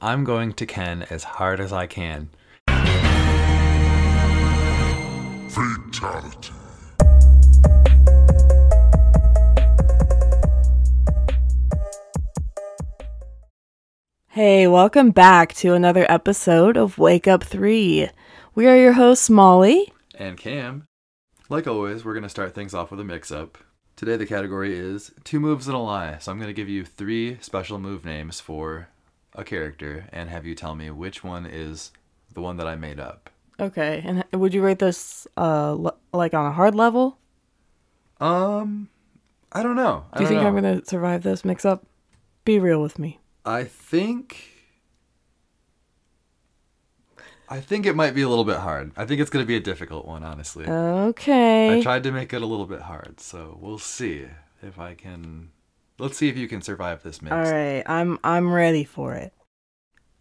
I'm going to Ken as hard as I can. Fatality. Hey, welcome back to another episode of Wake Up 3. We are your hosts, Molly. And Cam. Like always, we're going to start things off with a mix up. Today, the category is two moves and a lie. So I'm going to give you three special move names for a character and have you tell me which one is the one that I made up. Okay, and would you rate this uh l- like on a hard level? Um, I don't know. I Do you think I'm going to survive this mix up? Be real with me. I think. I think it might be a little bit hard. I think it's going to be a difficult one, honestly. Okay. I tried to make it a little bit hard, so we'll see if I can. Let's see if you can survive this mix. All right, I'm I'm ready for it.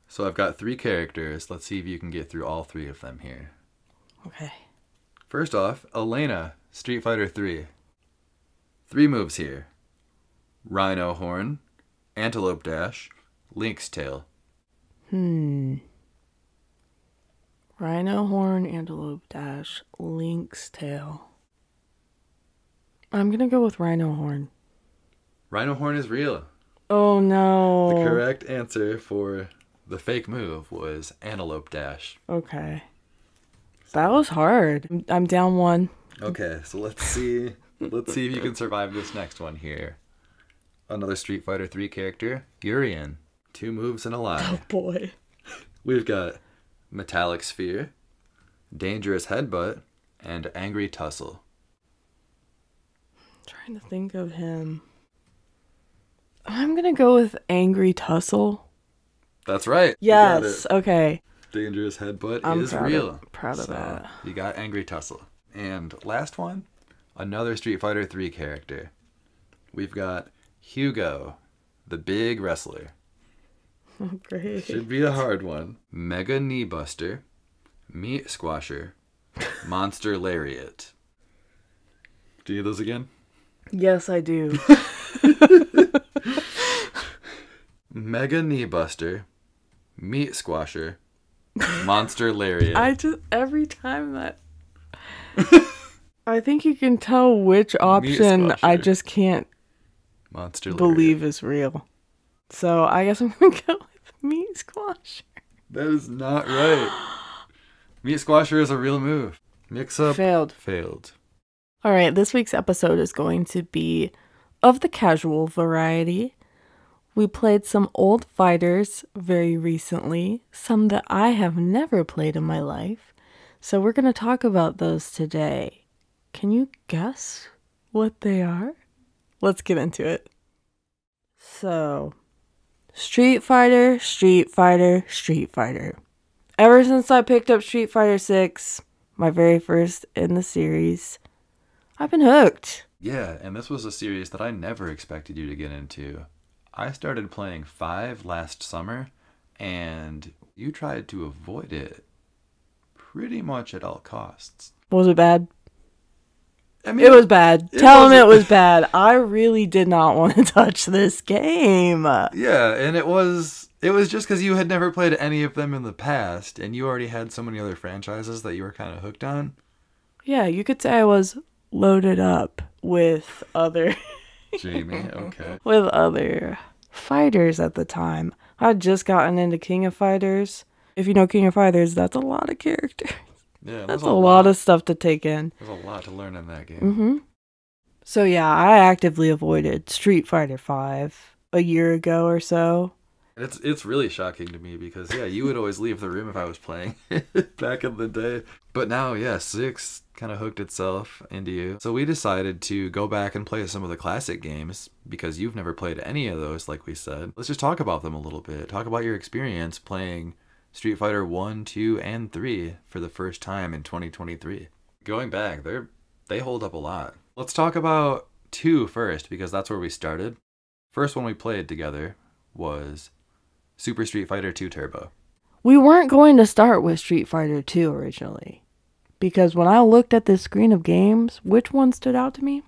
So I've got three characters. Let's see if you can get through all three of them here. Okay. First off, Elena, Street Fighter 3. Three moves here Rhino Horn, Antelope Dash, Lynx Tail. Hmm. Rhino horn, antelope dash, lynx tail. I'm gonna go with rhino horn. Rhino Horn is real. Oh no. The correct answer for the fake move was Antelope Dash. Okay. That was hard. I'm- I'm down one. Okay, so let's see. let's see if you can survive this next one here. Another Street Fighter 3 character, Urien. Two moves and a lie. Oh boy. We've got Metallic Sphere, Dangerous Headbutt, and Angry Tussle. trying to think of him. I'm gonna go with angry tussle. That's right. Yes. Okay. Dangerous Headbutt I'm is proud of- real. proud of So, that. You got Angry Tussle. And last one, another Street Fighter 3 character. We've got Hugo, the big wrestler. Oh, great. Should be a hard one. Mega Knee Buster, Meat Squasher, Monster Lariat. Do you need those again? Yes, I do. Mega Knee Buster, Meat Squasher, Monster Lariat. I just every time that I think you can tell which option I just can't Monster Lariat. believe is real. So I guess I'm gonna go with meat Squasher. That is not right. Meat Squasher is a real move. Mix up. Failed. Failed. All right, this week's episode is going to be of the casual variety. We played some old fighters very recently, some that I have never played in my life. So we're going to talk about those today. Can you guess what they are? Let's get into it. So, Street Fighter, Street Fighter, Street Fighter. Ever since I picked up Street Fighter 6, my very first in the series, I've been hooked. Yeah, and this was a series that I never expected you to get into. I started playing 5 last summer, and you tried to avoid it pretty much at all costs. Was it bad? I mean, It was bad. it Tell him it was bad. I really did not want to touch this game. Yeah, and it was it was just because you had never played any of them in the past, and you already had so many other franchises that you were kind of hooked on. Yeah, you could say I was loaded up with other Jamie, okay. with other fighters at the time. I'd just gotten into King of Fighters. If you know King of Fighters, that's a lot of characters. Yeah, That's a lot of stuff to take in. There's a lot to learn in that game. Mm-hmm. So yeah, I actively avoided Street Fighter Five a year ago or so. It's it's really shocking to me because yeah, you would always leave the room if I was playing back in the day. But now, yeah, six kind of hooked itself into you. So we decided to go back and play some of the classic games because you've never played any of those, like we said. Let's just talk about them a little bit. Talk about your experience playing Street Fighter 1, 2, and 3 for the first time in 2023. Going back, they're they hold up a lot. Let's talk about 2 first because that's where we started. First one we played together was Super Street Fighter 2 Turbo. We weren't going to start with Street Fighter 2 originally. Because when I looked at this screen of games, which one stood out to me?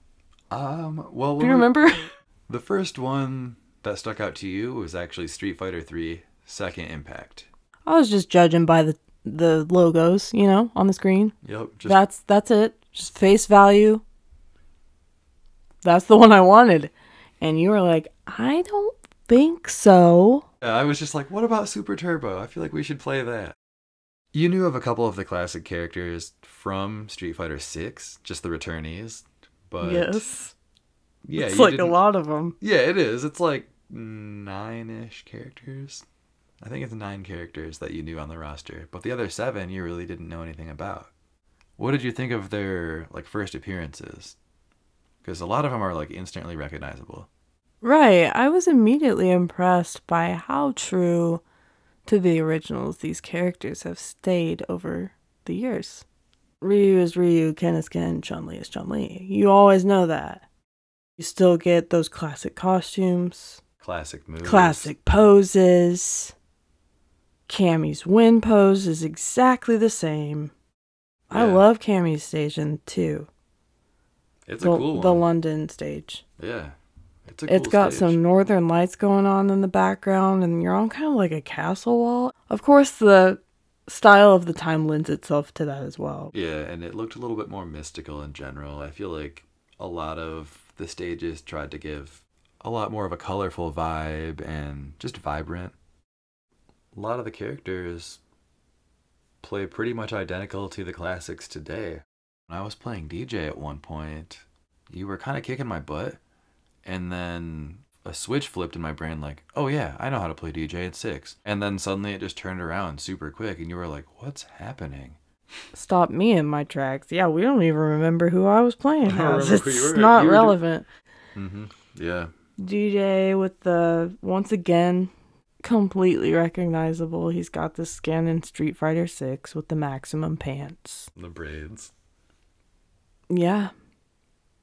Um, well, Do you when we- remember? The first one that stuck out to you was actually Street Fighter 3 second impact. I was just judging by the the logos, you know, on the screen. Yep. Just that's that's it. Just face value. That's the one I wanted. And you were like, I don't think so. Yeah, I was just like, what about Super Turbo? I feel like we should play that. You knew of a couple of the classic characters from Street Fighter 6, just the returnees, but yes. yeah, it's like a lot of them. Yeah, it is. It's like nine-ish characters. I think it's nine characters that you knew on the roster, but the other seven you really didn't know anything about. What did you think of their like first appearances? Because a lot of them are like instantly recognizable. Right. I was immediately impressed by how true to the originals these characters have stayed over the years. Ryu is Ryu, Ken is Ken, Chun Li is Chun Li. You always know that. You still get those classic costumes, Classic moves. classic poses. Cammy's win pose is exactly the same. I love Cammy's station too. It's the, a cool one. the. London stage. Yeah. It's a cool It's got stage. some northern lights going on in the background, and you're on kind of like a castle wall. Of course, the style of the time lends itself to that as well. Yeah, and it looked a little bit more mystical in general. I feel like a lot of the stages tried to give a lot more of a colorful vibe and just vibrant. A lot of the characters play pretty much identical to the classics today. When I was playing Dee Jay at one point, you were kind of kicking my butt, and then a switch flipped in my brain like, oh yeah, I know how to play Dee Jay at 6. And then suddenly it just turned around super quick, and you were like, what's happening? Stop me in my tracks. Yeah, we don't even remember who I was playing as. It's not relevant. Mm-hmm. Yeah. Dee Jay with the once again completely recognizable. He's got the skin in Street Fighter 6 with the maximum pants. The braids. Yeah.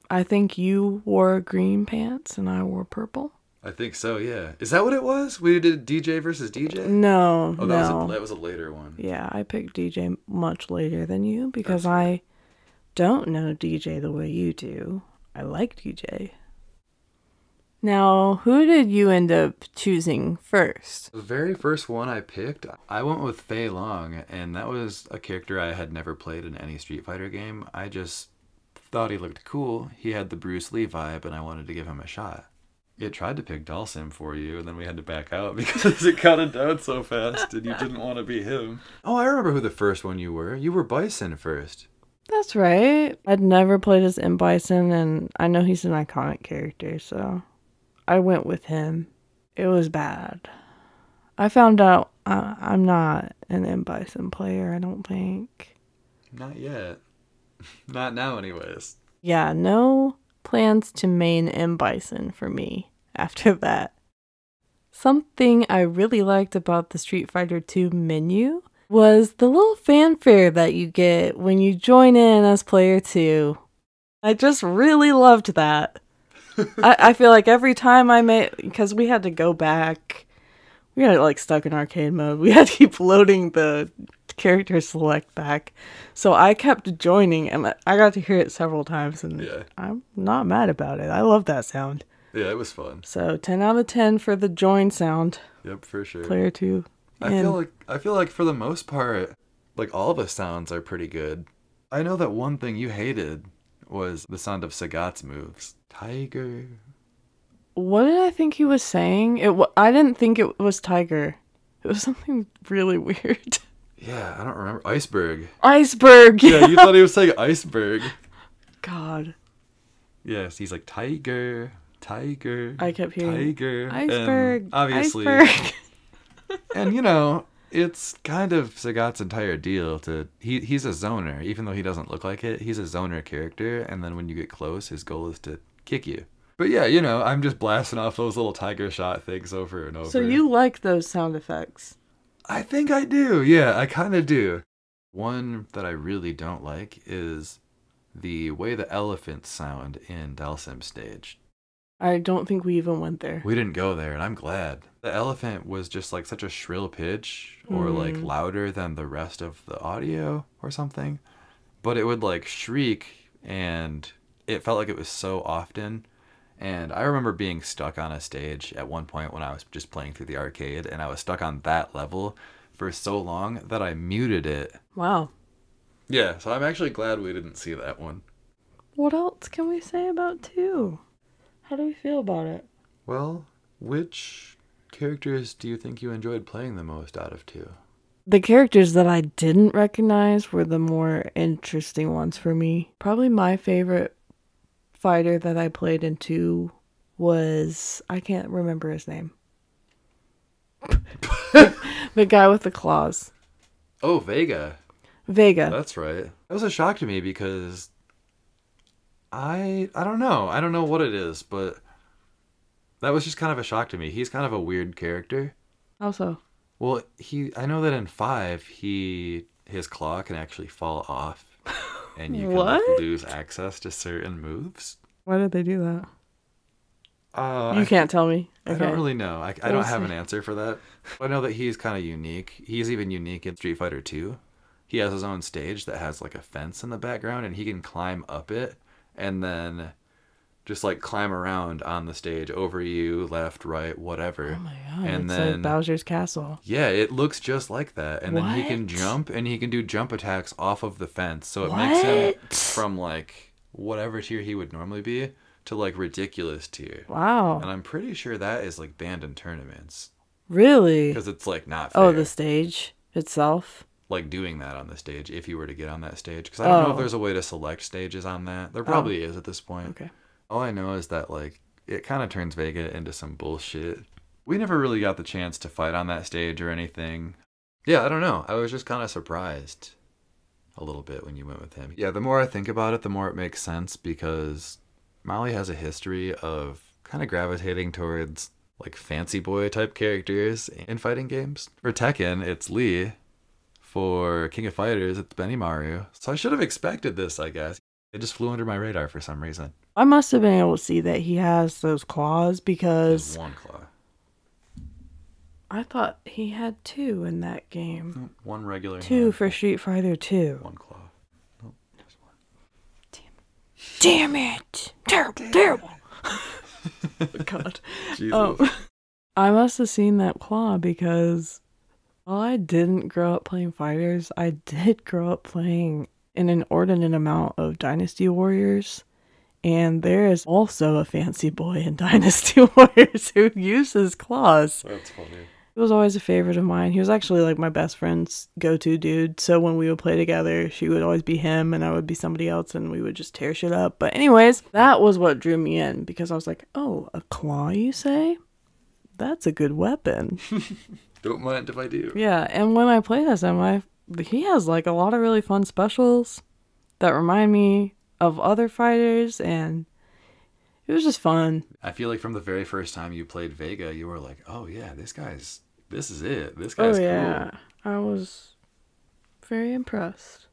I think you wore green pants and I wore purple. I think so, yeah. Is that what it was? We did Dee Jay versus Dee Jay? No, Oh, that, no. was a, that was a later one. Yeah, I picked Dee Jay much later than you because That's I don't know Dee Jay the way you do. I like Dee Jay. Now, who did you end up choosing first? The very first one I picked, I went with Fei Long, and that was a character I had never played in any Street Fighter game. I just thought he looked cool. He had the Bruce Lee vibe, and I wanted to give him a shot. It tried to pick Dhalsim for you, and then we had to back out because it counted down so fast, and you didn't want to be him. Oh, I remember who the first one you were. You were Bison first. That's right. I'd never played as M. Bison, and I know he's an iconic character, so I went with him. It was bad. I found out uh, I'm not an M. Bison player, I don't think. Not yet. Not now, anyways. Yeah, no plans to main M. Bison for me after that. Something I really liked about the Street Fighter 2 menu was the little fanfare that you get when you join in as player 2. I just really loved that. I, I feel like every time I made, because we had to go back, we got like stuck in arcade mode. We had to keep loading the character select back. So I kept joining and I got to hear it several times and Yeah. I'm not mad about it. I love that sound. Yeah, it was fun. So 10 out of 10 for the join sound. Yep, for sure. Player 2. I feel like I feel like for the most part, like all the sounds are pretty good. I know that one thing you hated was the sound of Sagat's moves. Tiger. what did I think he was saying? It I didn't think it was Tiger. It was something really weird. Yeah, I don't remember. Iceberg. Iceberg. Yeah, you thought he was saying iceberg. God. Yes, he's like tiger, tiger. I kept hearing tiger. And Iceberg. obviously, Iceberg. and you know, it's kind of Sagat's entire deal to he he's a zoner, even though he doesn't look like it. He's a zoner character, and then when you get close, his goal is to kick you. But yeah, you know, I'm just blasting off those little tiger shot things over and over. so you like those sound effects? I think I do. Yeah, I kind of do. One that I really don't like is the way the elephants sound in Dhalsim stage. I don't think we even went there. We didn't go there, and I'm glad. The elephant was just like such a shrill pitch, or like Mm. louder than the rest of the audio, or something. But it would like shriek, and it felt like it was so often. And I remember being stuck on a stage at one point when I was just playing through the arcade, and I was stuck on that level for so long that I muted it. Wow. Yeah, so I'm actually glad we didn't see that one. What else can we say about two? How do we feel about it? Well, which characters do you think you enjoyed playing the most out of two? The characters that I didn't recognize were the more interesting ones for me. Probably my favorite fighter that I played in two was I can't remember his name. the guy with the claws. Oh, Vega. Vega. That's right. That was a shock to me because I I don't know. I don't know what it is, but that was just kind of a shock to me. He's kind of a weird character. How so? Well, he I know that in 5 he his claw can actually fall off and you can like, lose access to certain moves. Why did they do that? Uh, You I can't tell me. I don't really know. I, I don't have an answer for that. I know that he's kind of unique. He's even unique in Street Fighter 2. He has his own stage that has like a fence in the background and he can climb up it and then just like climb around on the stage over you, left, right, whatever. Oh my god. And it's then like Bowser's Castle. yeah, it looks just like that. And then he can jump and he can do jump attacks off of the fence. So it makes him from like whatever tier he would normally be to like ridiculous tier. Wow. And I'm pretty sure that is like banned in tournaments Really? because it's like not oh, fair. Oh, the stage itself? like doing that on the stage if you were to get on that stage because I don't know Oh. if there's a way to select stages on that. There oh. probably is at this point. Okay. All I know is that like it kind of turns Vega into some bullshit. We never really got the chance to fight on that stage or anything. Yeah, I don't know. I was just kind of surprised a little bit when you went with him. Yeah, the more I think about it, the more it makes sense because Molly has a history of kind of gravitating towards like fancy boy type characters in fighting games. For Tekken, it's Lee. For King of Fighters, it's Benimaru. So I should have expected this, I guess. It just flew under my radar for some reason. I must have been able to see that he has those claws There's because one claw. I thought he had two in that game. Nope, One regular. Two hand, for Street Fighter 2. one claw. Nope, just one. Damn it! Terrible, terrible. God. Jesus. Oh, I must have seen that claw because while I didn't grow up playing fighters, I did grow up playing an inordinate amount of Dynasty Warriors. And there is also a fancy boy in Dynasty Warriors who uses claws. That's funny. He was always a favorite of mine. He was actually like my best friend's go to dude. So when we would play together, she would always be him and I would be somebody else and we would just tear shit up. But, anyways, that was what drew me in because I was like, oh, a claw, you say? That's a good weapon. Don't mind if I do. yeah. And when I played as him, I, he has like a lot of really fun specials that remind me of other fighters and it was just fun. I feel like from the very first time you played Vega, you were like, "Oh yeah, this guy's this is it. This oh, guy's oh yeah, I was very impressed.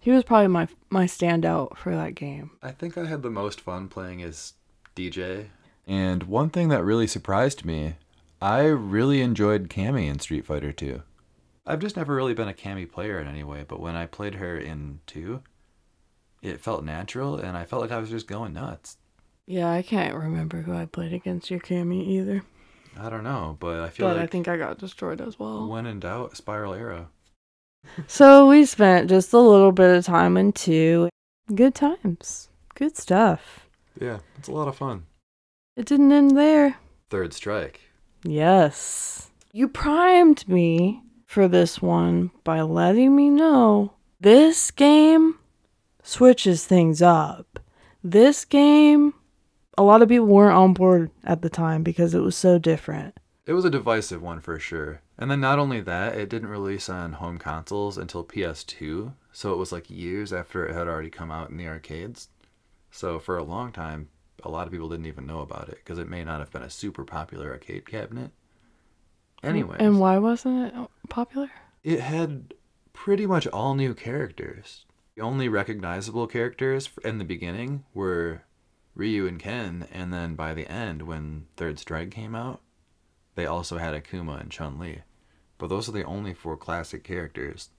He was probably my my standout for that game. I think I had the most fun playing as Dee Jay. And one thing that really surprised me, I really enjoyed Cammy in Street Fighter 2. I've just never really been a Cammy player in any way, but when I played her in 2, it felt natural and I felt like I was just going nuts. Yeah, I can't remember who I played against your Cammy either, I don't know, but I feel but I think I got destroyed as well. when in doubt, Spiral Arrow. So we spent just a little bit of time in two. Good times, good stuff. Yeah, it's a lot of fun. It didn't end there. Third Strike. Yes. You primed me for this one by letting me know this game switches things up. This game, a lot of people weren't on board at the time because it was so different. It was a divisive one for sure. And then not only that, it didn't release on home consoles until PS2, so it was like years after it had already come out in the arcades. So for a long time, a lot of people didn't even know about it because it may not have been a super popular arcade cabinet. Anyways, And why wasn't it popular? it had pretty much all new characters. The only recognizable characters in the beginning were Ryu and Ken, and then by the end, when Third Strike came out, they also had Akuma and Chun Li. But those are the only four classic characters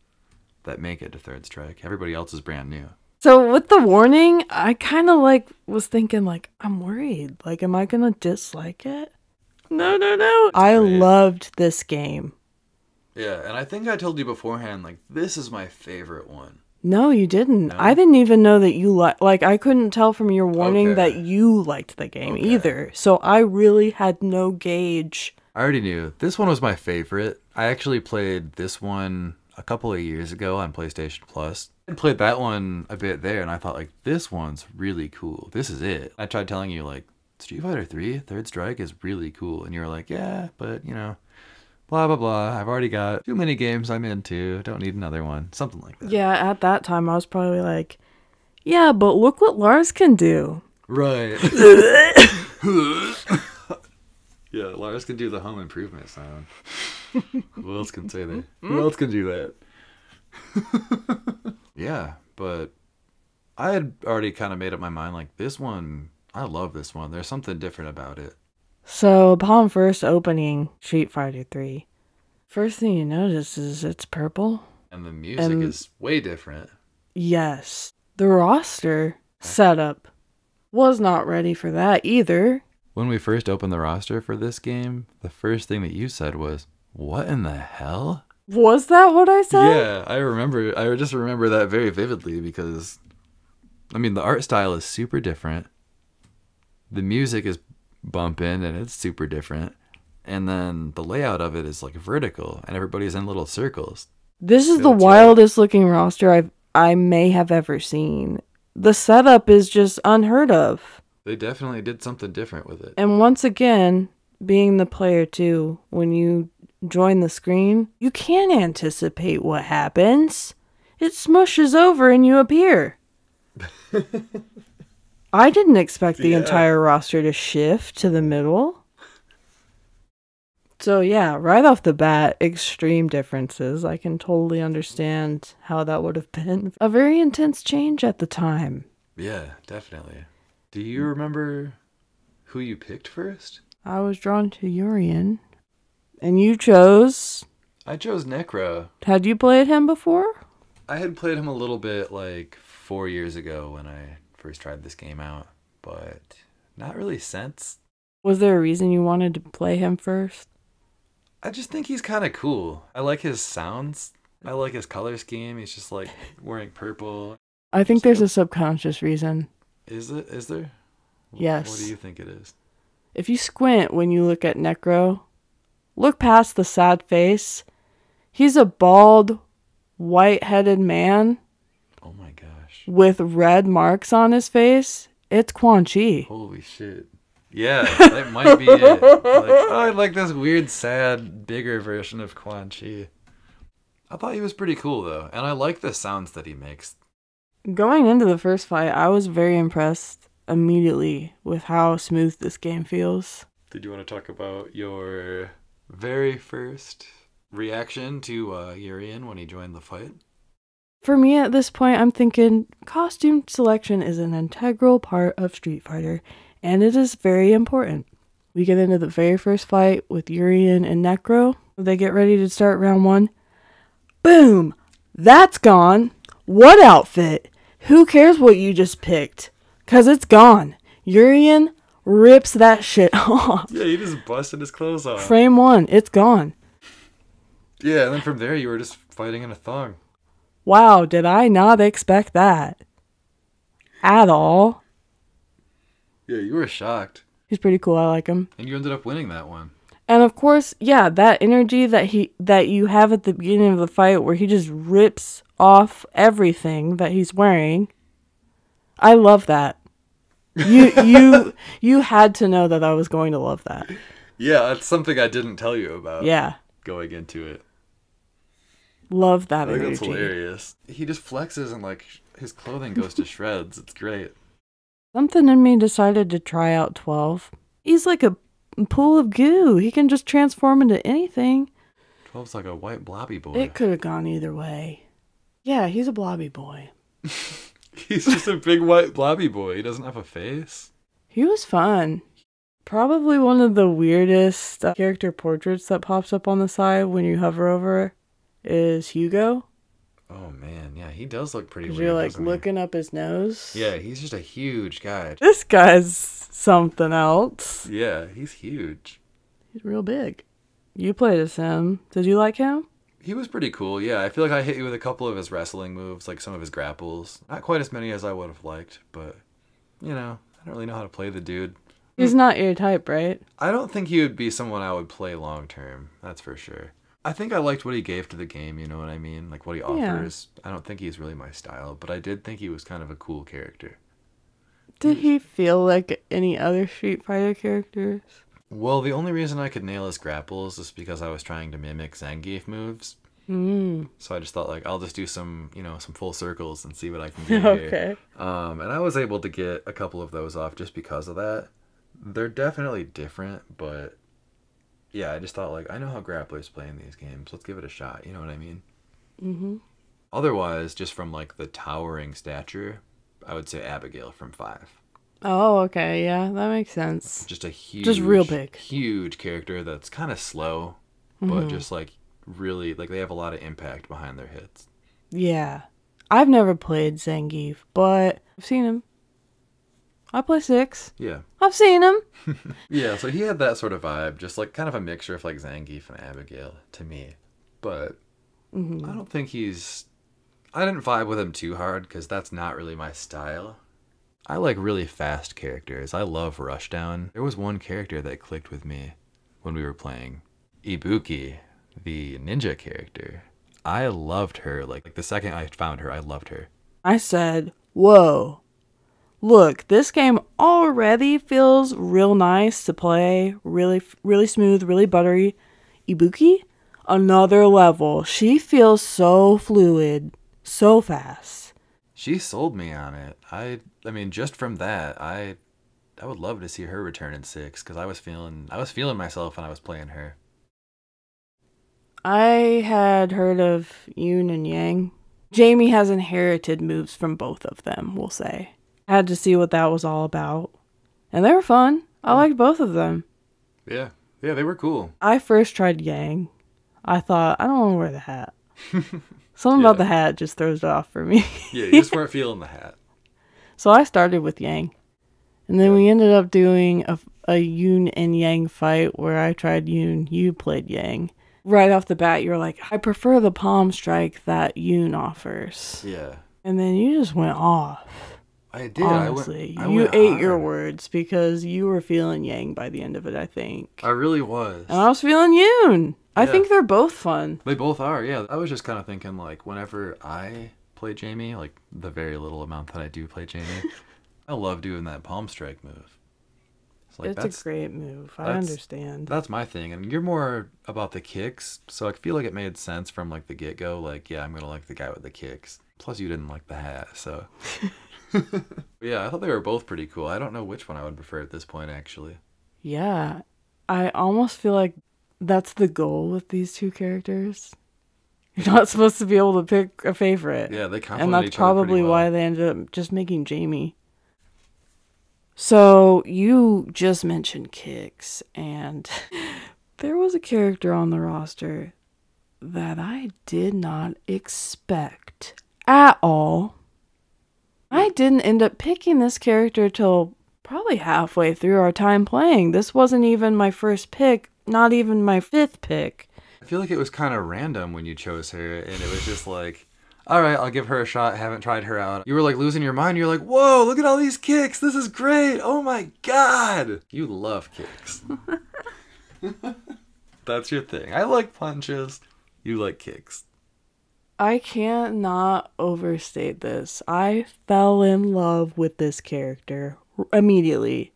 that make it to Third Strike. Everybody else is brand new. So with the warning, I kind of like was thinking like I'm worried. Like am I going to dislike it? No, no, no. I great. loved this game. Yeah, and I think I told you beforehand, like, this is my favorite one. No, you didn't. No? I didn't even know that you like like I couldn't tell from your warning Okay. that you liked the game Okay. either. So I really had no gauge. I already knew. This one was my favorite. I actually played this one a couple of years ago on PlayStation Plus. I played that one a bit there, and I thought, like, this one's really cool. This is it. I tried telling you, like, Street Fighter 3, Third Strike is really cool. And you were like, yeah, but, you know, blah, blah, blah. I've already got too many games I'm into. Don't need another one. Something like that. Yeah, at that time I was probably like, yeah, but look what Lars can do. Right. yeah, Lars can do the home improvement sound. Who else can say that? Who mm-hmm. else can do that? yeah, but I had already kind of made up my mind like this one, I love this one. There's something different about it. So upon first opening Street Fighter 3, first thing you notice is it's purple. And the music And- is way different. Yes. The roster setup was not ready for that either. When we first opened the roster for this game, the first thing that you said was, What in the hell? Was that what I said? Yeah, I remember. I just remember that very vividly because, I mean, the art style is super different. The music is bumping and it's super different. And then the layout of it is like vertical and everybody's in little circles. This is the Built to- wildest looking roster I've I may have ever seen. The setup is just unheard of. They definitely did something different with it. And once again, being the player too, when you join the screen, you can't anticipate what happens. It smushes over and you appear. I didn't expect the Yeah. entire roster to shift to the middle. So yeah, right off the bat, extreme differences. I can totally understand how that would have been a very intense change at the time. Yeah, definitely. Do you remember who you picked first? I was drawn to Urien. And you chose. I chose Necro. Had you played him before? I had played him a little bit like four years ago when I first tried this game out, but not really since. Was there a reason you wanted to play him first? I just think he's kind of cool. I like his sounds. I like his color scheme. He's just like wearing purple. I think there's a subconscious reason. Is it? Is there? Yes. What do you think it is? If you squint when you look at Necro, look past the sad face. He's a bald, white headed man Oh my gosh! With red marks on his face. It's Quan Chi. Holy shit! Yeah, that might be it. Like, oh, I like this weird, sad, bigger version of Quan Chi. I thought he was pretty cool though, and I like the sounds that he makes. Going into the first fight, I was very impressed immediately with how smooth this game feels. Did you want to talk about your very first reaction to uh, Urien when he joined the fight? For me at this point, I'm thinking costume selection is an integral part of Street Fighter, and it is very important. We get into the very first fight with Urien and Necro. They get ready to start round one. Boom! That's gone. What outfit? Who cares what you just picked? Cause it's gone. Urien rips that shit off. Yeah, he just busted his clothes off. Frame one, it's gone. Yeah, and then from there you were just fighting in a thong. Wow, did I not expect that? At all. Yeah, you were shocked. He's pretty cool. I like him. And you ended up winning that one. And of course, yeah, that energy that he that you have at the beginning of the fight where he just rips off everything that he's wearing. I love that. You you you had to know that I was going to love that. Yeah, that's something I didn't tell you about Yeah. going into it. Love that I think that's energy. hilarious. He just flexes and like his clothing goes to shreds. It's great. Something in me decided to try out 12. He's like a pool of goo. He can just transform into anything. 12's like a white blobby boy. It could have gone either way. Yeah, he's a blobby boy. He's just a big white blobby boy. He doesn't have a face. He was fun. Probably one of the weirdest uh, character portraits that pops up on the side when you hover over is Hugo. Oh man, yeah, he does look pretty. weird. you're like doesn't he? looking up his nose. Yeah, he's just a huge guy. This guy's something else. Yeah, he's huge. He's real big. You played as him. Did you like him? He was pretty cool. Yeah, I feel like I hit you with a couple of his wrestling moves, like some of his grapples. Not quite as many as I would have liked, but you know, I don't really know how to play the dude. He's not your type, right? I don't think he would be someone I would play long term. That's for sure. I think I liked what he gave to the game. You know what I mean? Like what he Yeah. offers. I don't think he's really my style, but I did think he was kind of a cool character. Did he feel like any other Street Fighter characters? Well, the only reason I could nail his grapples is because I was trying to mimic Zangief moves. Mm. So I just thought like I'll just do some, you know, some full circles and see what I can do here. okay. Um, and I was able to get a couple of those off just because of that. They're definitely different, but yeah, I just thought like I know how grapplers play in these games. Let's give it a shot. You know what I mean? Mm-hmm. Otherwise, just from like the towering stature, I would say Abigail from Five. Oh, okay. Yeah, that makes sense. Just a huge, Just real big. huge character that's kind of slow, Mm-hmm. but just like really like they have a lot of impact behind their hits. Yeah. I've never played Zangief, but I've seen him. I play six. Yeah, I've seen him. yeah. So he had that sort of vibe, just like kind of a mixture of like Zangief and Abigail to me, but Mm-hmm. I don't think he's. I didn't vibe with him too hard because that's not really my style. I like really fast characters. I love Rushdown. There was one character that clicked with me when we were playing Ibuki, the ninja character. I loved her. Like, the second I found her, I loved her. I said, Whoa. Look, this game already feels real nice to play. Really, really smooth, really buttery. Ibuki? Another level. She feels so fluid, so fast. She sold me on it. I, I mean, just from that, I, I would love to see her return in six because I was feeling, I was feeling myself when I was playing her. I had heard of Yun and Yang. Jamie has inherited moves from both of them, we'll say. Had to see what that was all about. And they were fun. I hmm. liked both of them. Yeah, yeah, they were cool. I first tried Yang. I thought, I don't want to wear the hat. Something Yeah. about the hat just throws it off for me. Yeah, you just weren't feeling the hat. so I started with Yang. And then Yeah. we ended up doing a, a Yun and Yang fight where I tried Yun, you played Yang. Right off the bat, you're like, I prefer the palm strike that Yun offers. Yeah, And then you just went off. I did. honestly, I went, I you ate your words because you were feeling Yang by the end of it. I think, I really was. and I was feeling Yun. I think they're both fun. They both are, yeah. I was just kind of thinking, like, whenever I play Jamie, like the very little amount that I do play Jamie, I love doing that palm strike move. It's like it's that's a great move. I that's- understand. that's my thing, and you're more about the kicks, so I feel like it made sense from like the get go. Like, yeah, I'm gonna like the guy with the kicks. Plus, you didn't like the hat, so. yeah, I thought they were both pretty cool. I don't know which one I would prefer at this point, actually. Yeah, I almost feel like that's the goal with these two characters. You're not supposed to be able to pick a favorite. Yeah, they complement and that's each probably well. why they ended up just making Jamie. So you just mentioned kicks, and there was a character on the roster that I did not expect at all. I didn't end up picking this character till probably halfway through our time playing. This wasn't even my first pick, not even my fifth pick. I feel like it was kind of random when you chose her, and it was just like, all right, I'll give her a shot. Haven't tried her out. You were like losing your mind. You're like, whoa, look at all these kicks. This is great. Oh my god. You love kicks. That's your thing. I like punches. You like kicks. I can't not overstate this. I fell in love with this character immediately.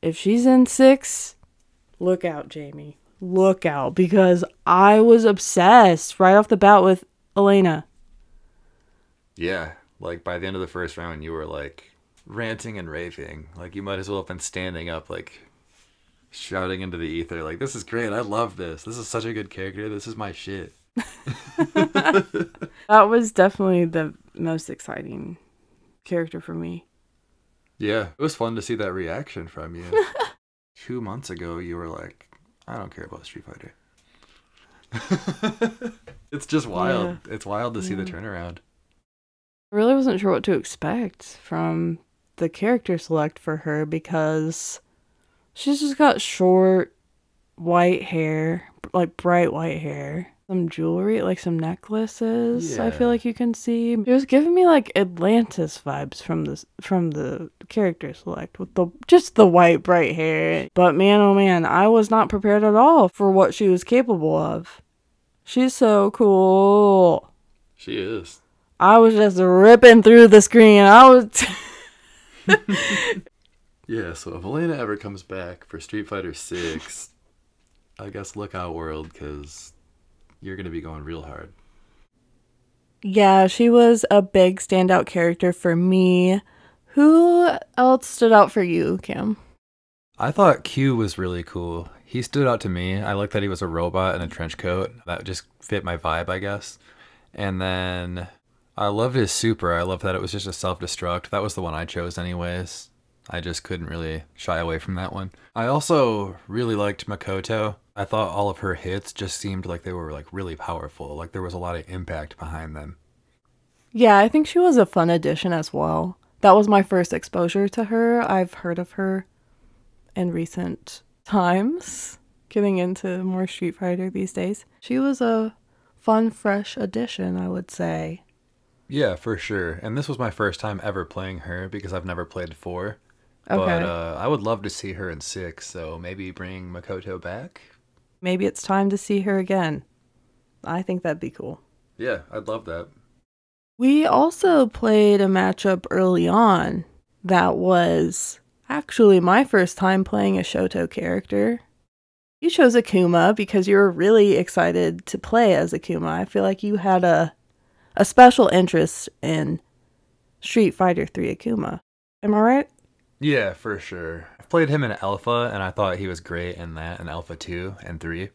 If she's in six, look out, Jamie. Look out, because I was obsessed right off the bat with Elena. Yeah. Like by the end of the first round, you were like ranting and raving. Like you might as well have been standing up, like shouting into the ether, like, this is great. I love this. This is such a good character. This is my shit. That was definitely the most exciting character for me. Yeah, it was fun to see that reaction from you. Two months ago, you were like, I don't care about Street Fighter. It's just wild. It's wild to see the turnaround. I really wasn't sure what to expect from the character select for her because she's just got short white hair, like bright white hair, some jewelry, like some necklaces. I feel like you can see. It was giving me like Atlantis vibes from the from the character select with the just the white bright hair. But man, oh man, I was not prepared at all for what she was capable of. She's so cool. She is. I was just ripping through the screen. I was. Yeah, so if Elena ever comes back for Street Fighter 6, I guess look out world cuz you're going to be going real hard. yeah, she was a big standout character for me. Who else stood out for you, Cam? I thought Q was really cool. He stood out to me. I like that he was a robot in a trench coat. That just fit my vibe, I guess. And then I loved his super. I loved that it was just a self destruct. That was the one I chose, anyways. I just couldn't really shy away from that one. I also really liked Makoto. I thought all of her hits just seemed like they were like really powerful. Like there was a lot of impact behind them. Yeah, I think she was a fun addition as well. That was my first exposure to her. I've heard of her in recent times, getting into more Street Fighter these days. She was a fun, fresh addition, I would say. Yeah, for sure. And this was my first time ever playing her because I've never played four. Okay. But uh, I would love to see her in six, so maybe bring Makoto back. Maybe it's time to see her again. I think that'd be cool. Yeah, I'd love that. We also played a matchup early on that was actually my first time playing a Shoto character. You chose Akuma because you were really excited to play as Akuma. I feel like you had a a special interest in Street Fighter 3 Akuma. Am I right? Yeah, for sure. I've played him in Alpha, and I thought he was great in that, in Alpha 2 and 3.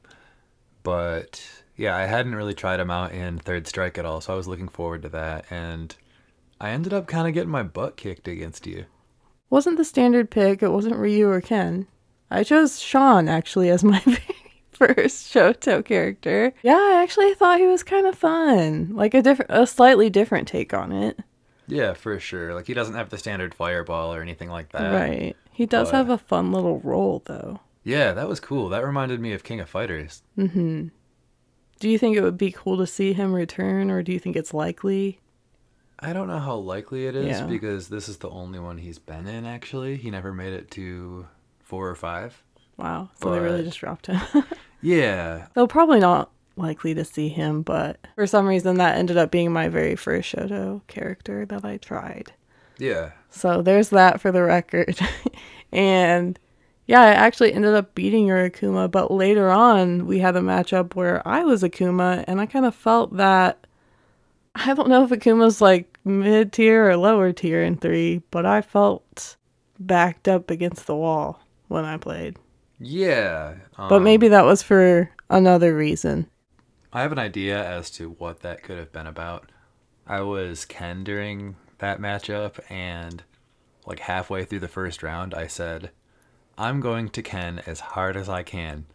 But yeah, I hadn't really tried him out in Third Strike at all, so I was looking forward to that. And I ended up kind of getting my butt kicked against you. Wasn't the standard pick, it wasn't Ryu or Ken. I chose Sean actually as my first Shoto character. Yeah, I actually thought he was kind of fun. Like a different a slightly different take on it. Yeah, for sure. Like, he doesn't have the standard fireball or anything like that. right. He does but- have a fun little role though. Yeah, that was cool. That reminded me of King of Fighters. Mm-hmm. Do you think it would be cool to see him return or do you think it's likely? I don't know how likely it is Yeah. because this is the only one he's been in, actually. He never made it to four or five. Wow. So they really just dropped him. Yeah, so probably not likely to see him, but for some reason that ended up being my very first Shoto character that I tried. yeah. So there's that for the record. and yeah, I actually ended up beating your Akuma, but later on we had a matchup where I was Akuma and I kind of felt that I don't know if Akuma's like mid tier or lower tier in three, but I felt backed up against the wall when I played. Yeah. But um, maybe that was for another reason. I have an idea as to what that could have been about. I was Ken during that matchup, and like halfway through the first round, I said, I'm going to Ken as hard as I can.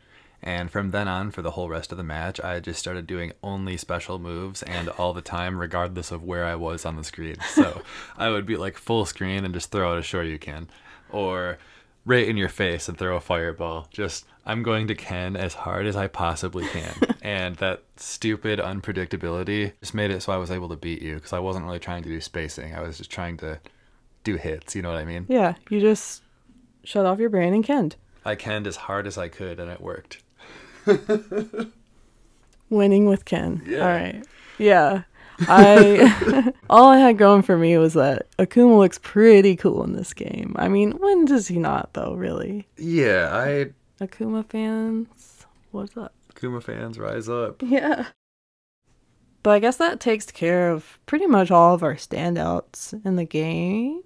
And from then on, for the whole rest of the match, I just started doing only special moves and all the time, regardless of where I was on the screen. So I would be like full screen and just throw out a Shoryuken. Or right in your face and throw a fireball. Just, I'm going to Ken as hard as I possibly can. and that stupid unpredictability just made it so I was able to beat you because I wasn't really trying to do spacing. I was just trying to do hits, you know what I mean? Yeah, you just shut off your brain and kenned. I canned as hard as I could and it worked. Winning with Ken. Yeah. All right. Yeah. I all I had going for me was that Akuma looks pretty cool in this game. I mean, when does he not though, really? Yeah, I Akuma fans, what's up? Akuma fans rise up. Yeah. But I guess that takes care of pretty much all of our standouts in the game.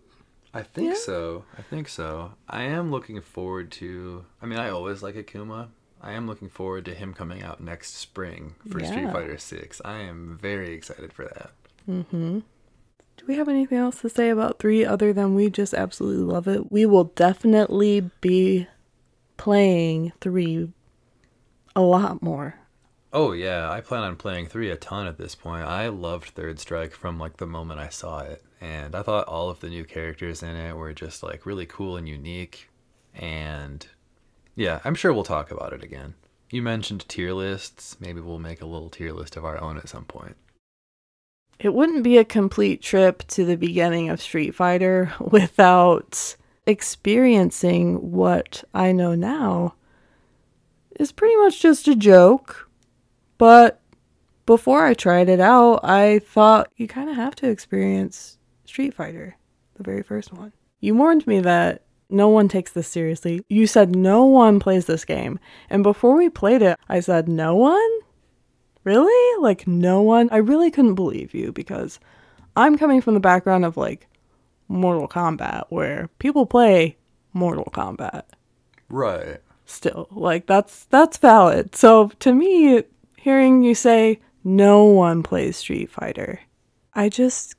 I think Yeah. so. I think so. I am looking forward to. I mean, I always like Akuma. I am looking forward to him coming out next spring for Street Fighter Six. I am very excited for that. Mm-hmm. Do we have anything else to say about three other than we just absolutely love it? We will definitely be playing three a lot more. Oh yeah, I plan on playing three a ton at this point. I loved Third Strike from like the moment I saw it, and I thought all of the new characters in it were just like really cool and unique. And yeah, I'm sure we'll talk about it again. You mentioned tier lists. Maybe we'll make a little tier list of our own at some point. It wouldn't be a complete trip to the beginning of Street Fighter without experiencing what I know now is pretty much just a joke. But before I tried it out, I thought you kind of have to experience Street Fighter, the very first one. You warned me that no one takes this seriously. You said no one plays this game. And before we played it, I said, No one? Really? Like, no one? I really couldn't believe you because I'm coming from the background of like Mortal Kombat, where people play Mortal Kombat Right. still. Like, that's that's valid. So to me, hearing you say no one plays Street Fighter, I just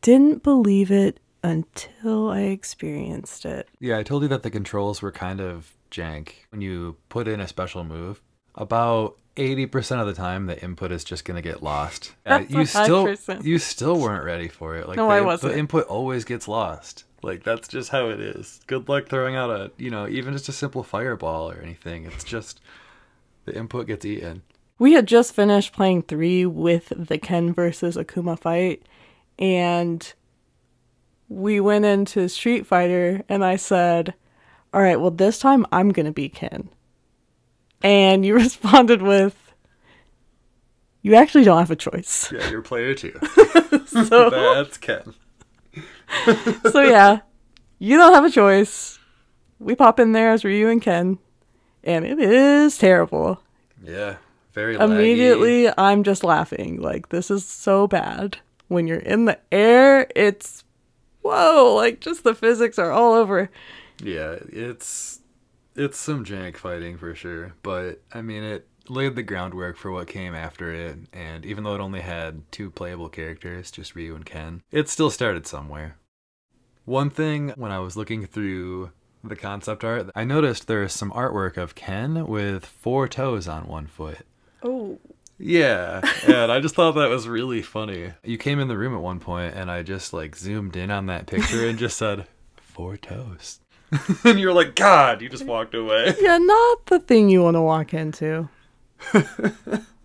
didn't believe it until I experienced it. Yeah, I told you that the controls were kind of jank. When you put in a special move, about 80% of the time the input is just going to get lost. Uh, you a still 5%. you still weren't ready for it. Like No, the, I wasn't. The input always gets lost. Like that's just how it is. Good luck throwing out a, you know, even just a simple fireball or anything. It's just the input gets eaten. We had just finished playing three with the Ken versus Akuma fight, and we went into Street Fighter, and I said, All right, well, this time I'm going to be Ken. And you responded with, You actually don't have a choice. Yeah, you're player 2. So, that's Ken. so yeah, you don't have a choice. We pop in there as Ryu and Ken, and it is terrible. Yeah, very laggy. Immediately, I'm just laughing. Like, this is so bad. When you're in the air, it's whoa, like, just the physics are all over. Yeah, it's it's some jank fighting for sure, but I mean it laid the groundwork for what came after it, and even though it only had two playable characters, just Ryu and Ken, it still started somewhere. One thing when I was looking through the concept art, I noticed there is some artwork of Ken with four toes on one foot. Oh. Yeah, and I just thought that was really funny. You came in the room at one point, and I just like zoomed in on that picture and just said, four toes. and you're like, God, you just walked away. Yeah, not the thing you want to walk into.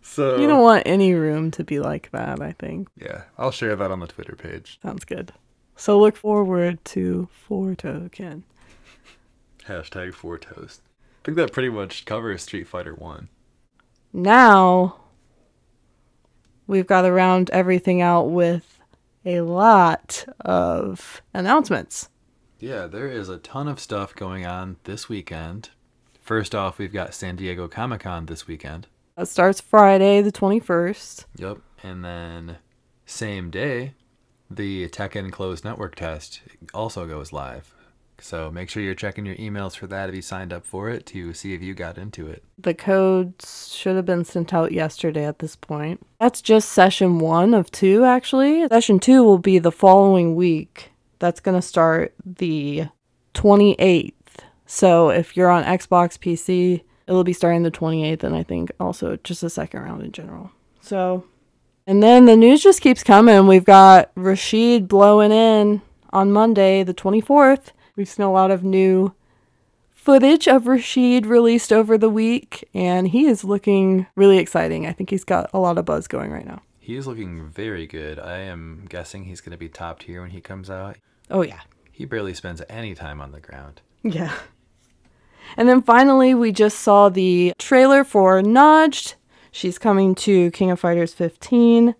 So, You don't want any room to be like that, I think. yeah, I'll share that on the Twitter page. Sounds good. So look forward to Four Toe Ken. Hashtag four toes. I think that pretty much covers Street Fighter 1. Now, we've got to round everything out with a lot of announcements. Yeah, there is a ton of stuff going on this weekend. First off, we've got San Diego Comic Con this weekend. It starts Friday, the 21st. Yep. And then, same day, the Tekken Closed Network test also goes live. So make sure you're checking your emails for that if you signed up for it to see if you got into it. The codes should have been sent out yesterday at this point. That's just session one of two, actually. Session two will be the following week. That's going to start the 28th. So if you're on Xbox, PC, it'll be starting the 28th, and I think also just a second round in general. So, and then the news just keeps coming. We've got Rashid blowing in on Monday, the 24th. We've seen a lot of new footage of Rashid released over the week, and he is looking really exciting. I think he's got a lot of buzz going right now. He is looking very good. I am guessing he's going to be top tier when he comes out. Oh, yeah. He barely spends any time on the ground. Yeah. And then finally, we just saw the trailer for Najd. She's coming to King of Fighters 15.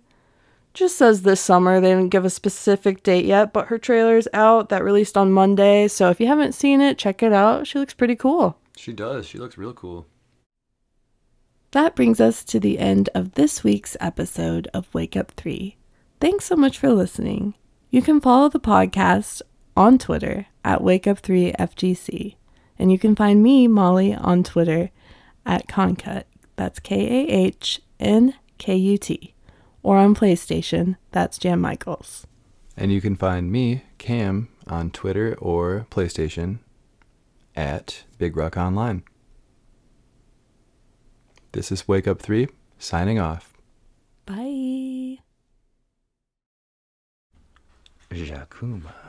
Just says this summer. They didn't give a specific date yet, but her trailer's out. That released on Monday. So if you haven't seen it, check it out. She looks pretty cool. She does. She looks real cool. That brings us to the end of this week's episode of Wake Up 3. Thanks so much for listening. You can follow the podcast on Twitter at WakeUp3FGC. And you can find me, Molly, on Twitter at Kahnkut. That's K A H N K U T. Or on PlayStation, that's Jam Michaels. And you can find me, Cam, on Twitter or PlayStation at Big Ruck Online. This is Wake Up 3. signing off. Bye. Jakuma.